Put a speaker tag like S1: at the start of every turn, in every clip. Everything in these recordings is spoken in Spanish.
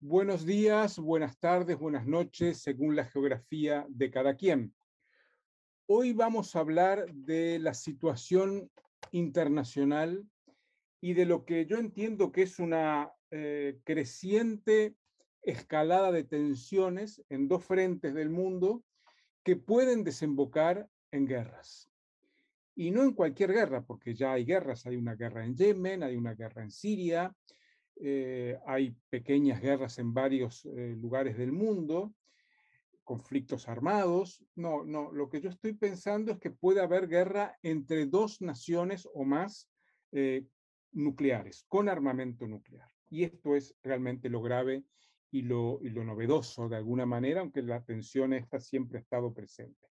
S1: Buenos días, buenas tardes, buenas noches, según la geografía de cada quien. Hoy vamos a hablar de la situación internacional y de lo que yo entiendo que es una eh, creciente escalada de tensiones en dos frentes del mundo que pueden desembocar en guerras. Y no en cualquier guerra, porque ya hay guerras, hay una guerra en Yemen, hay una guerra en Siria, eh, hay pequeñas guerras en varios eh, lugares del mundo, conflictos armados. No, no, lo que yo estoy pensando es que puede haber guerra entre dos naciones o más eh, nucleares, con armamento nuclear. Y esto es realmente lo grave y lo, y lo novedoso de alguna manera, aunque la tensión esta siempre ha estado presente.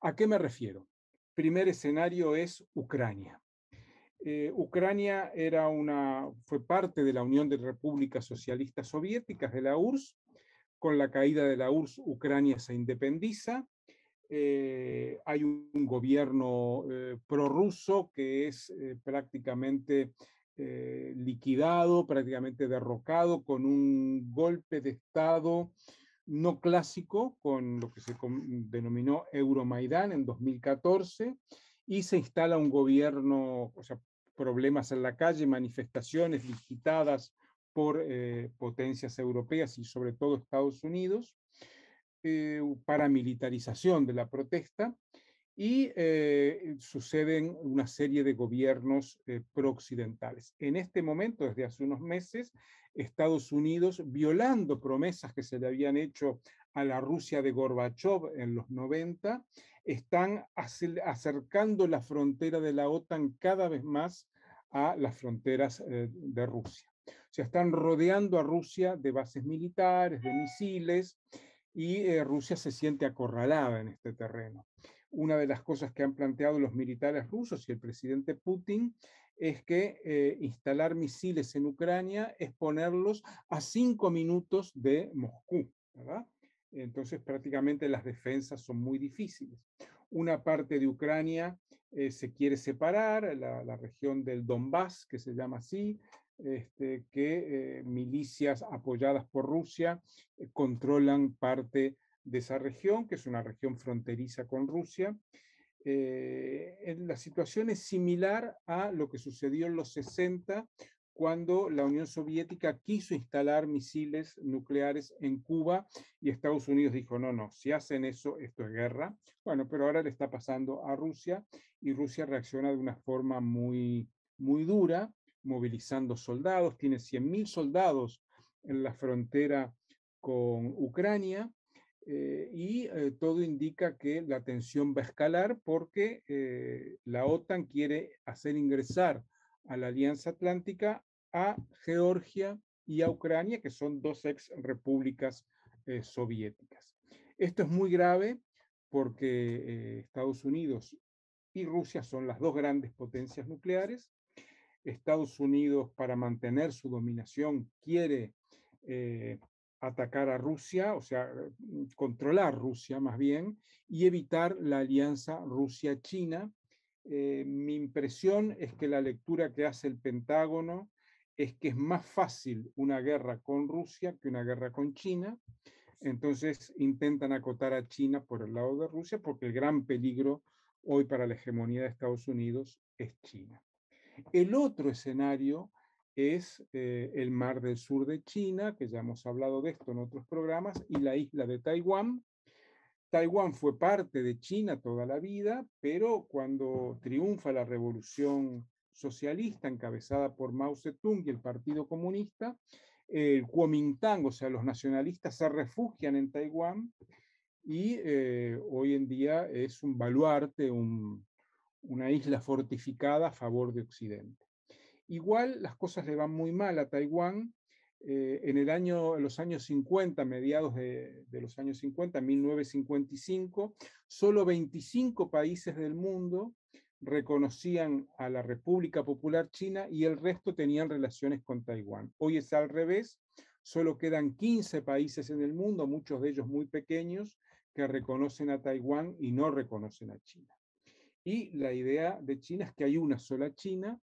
S1: ¿A qué me refiero? Primer escenario es Ucrania. Eh, Ucrania era una, fue parte de la Unión de Repúblicas Socialistas Soviéticas, de la URSS. Con la caída de la URSS, Ucrania se independiza. Eh, hay un, gobierno eh, prorruso que es prácticamente liquidado, prácticamente derrocado, con un golpe de Estado no clásico, con lo que se denominó Euromaidán en 2014, y se instala un gobierno, o sea, problemas en la calle, manifestaciones digitadas por eh, potencias europeas y sobre todo Estados Unidos, eh, paramilitarización de la protesta y eh, suceden una serie de gobiernos eh, prooccidentales. En este momento, desde hace unos meses, Estados Unidos, violando promesas que se le habían hecho a la Rusia de Gorbachev en los 90, están acercando la frontera de la OTAN cada vez más a las fronteras eh, de Rusia. O sea, están rodeando a Rusia de bases militares, de misiles, y eh, Rusia se siente acorralada en este terreno. Una de las cosas que han planteado los militares rusos y el presidente Putin es que eh, instalar misiles en Ucrania es ponerlos a cinco minutos de Moscú, ¿verdad? Entonces prácticamente las defensas son muy difíciles. Una parte de Ucrania eh, se quiere separar, la, región del Donbass, que se llama así, este, que eh, milicias apoyadas por Rusia eh, controlan parte de esa región, que es una región fronteriza con Rusia. la situación es similar a lo que sucedió en los 60 cuando la Unión Soviética quiso instalar misiles nucleares en Cuba y Estados Unidos dijo, no, no, si hacen eso, esto es guerra. Bueno, pero ahora le está pasando a Rusia y Rusia reacciona de una forma muy, muy dura, movilizando soldados, tiene 100.000 soldados en la frontera con Ucrania eh, y eh, todo indica que la tensión va a escalar porque eh, la OTAN quiere hacer ingresar a la Alianza Atlántica a Georgia y a Ucrania, que son dos ex repúblicas eh, soviéticas. Esto es muy grave porque eh, Estados Unidos y Rusia son las dos grandes potencias nucleares. Estados Unidos, para mantener su dominación, quiere eh, atacar a Rusia, o sea, controlar Rusia más bien, y evitar la alianza Rusia-China, eh, mi impresión es que la lectura que hace el Pentágono es que es más fácil una guerra con Rusia que una guerra con China. Entonces intentan acotar a China por el lado de Rusia porque el gran peligro hoy para la hegemonía de Estados Unidos es China. El otro escenario es eh, el mar del sur de China, que ya hemos hablado de esto en otros programas, y la isla de Taiwán, Taiwán fue parte de China toda la vida, pero cuando triunfa la revolución socialista encabezada por Mao Zedong y el Partido Comunista, el Kuomintang, o sea, los nacionalistas se refugian en Taiwán y eh, hoy en día es un baluarte, una isla fortificada a favor de Occidente. Igual las cosas le van muy mal a Taiwán eh, en, el año, los años 50, mediados de, los años 50, 1955, solo 25 países del mundo reconocían a la República Popular China y el resto tenían relaciones con Taiwán. Hoy es al revés, solo quedan 15 países en el mundo, muchos de ellos muy pequeños, que reconocen a Taiwán y no reconocen a China. Y la idea de China es que hay una sola China,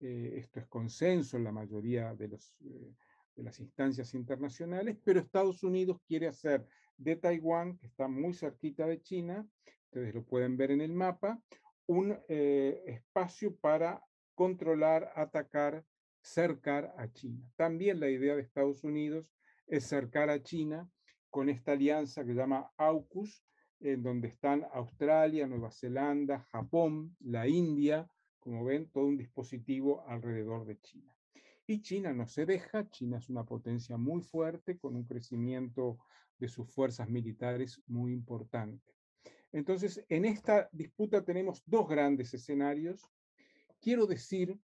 S1: eh, esto es consenso en la mayoría de los... Eh, de las instancias internacionales, pero Estados Unidos quiere hacer de Taiwán, que está muy cerquita de China, ustedes lo pueden ver en el mapa, un eh, espacio para controlar, atacar, cercar a China. También la idea de Estados Unidos es cercar a China con esta alianza que se llama AUKUS, en donde están Australia, Nueva Zelanda, Japón, la India, como ven, todo un dispositivo alrededor de China. Y China no se deja, China es una potencia muy fuerte, con un crecimiento de sus fuerzas militares muy importante. Entonces, en esta disputa tenemos dos grandes escenarios. Quiero decir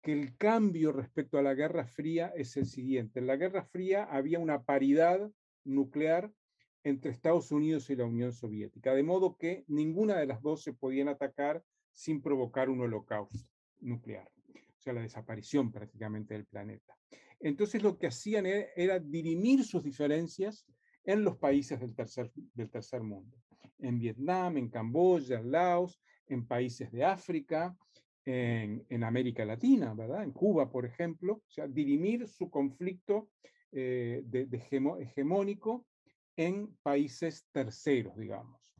S1: que el cambio respecto a la Guerra Fría es el siguiente. En la Guerra Fría había una paridad nuclear entre Estados Unidos y la Unión Soviética, de modo que ninguna de las dos se podían atacar sin provocar un holocausto nuclear, sea, la desaparición prácticamente del planeta. Entonces lo que hacían e, era, dirimir sus diferencias en los países del tercer, del tercer mundo, en Vietnam, en Camboya, en Laos, en países de África, en, en, América Latina, ¿verdad? En Cuba, por ejemplo, o sea, dirimir su conflicto eh, de, hegemónico en países terceros, digamos.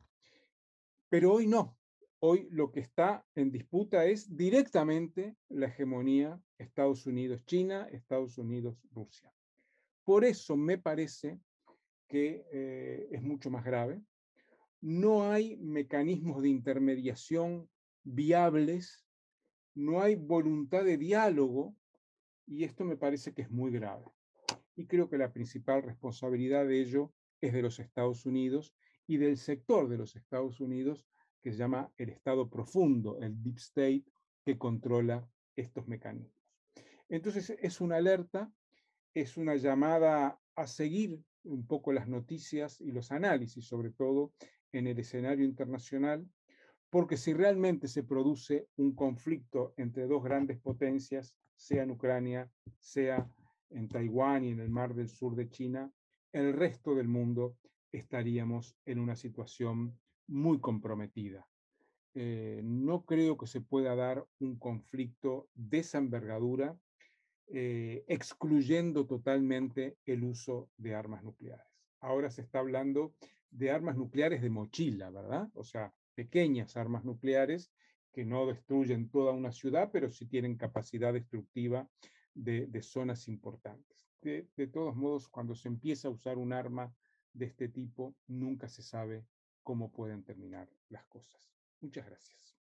S1: Pero hoy no. Hoy lo que está en disputa es directamente la hegemonía Estados Unidos-China, Estados Unidos-Rusia. Por eso me parece que eh, es mucho más grave. No hay mecanismos de intermediación viables, no hay voluntad de diálogo y esto me parece que es muy grave. Y creo que la principal responsabilidad de ello es de los Estados Unidos y del sector de los Estados Unidos que se llama el Estado profundo, el Deep State, que controla estos mecanismos. Entonces es una alerta, es una llamada a seguir un poco las noticias y los análisis, sobre todo en el escenario internacional, porque si realmente se produce un conflicto entre dos grandes potencias, sea en Ucrania, sea en Taiwán y en el mar del sur de China, el resto del mundo estaríamos en una situación muy comprometida. Eh, no creo que se pueda dar un conflicto de esa envergadura eh, excluyendo totalmente el uso de armas nucleares. Ahora se está hablando de armas nucleares de mochila, ¿verdad? O sea, pequeñas armas nucleares que no destruyen toda una ciudad, pero sí tienen capacidad destructiva de, de zonas importantes de, todos modos, cuando se empieza a usar un arma de este tipo, nunca se sabe cómo pueden terminar las cosas. Muchas gracias.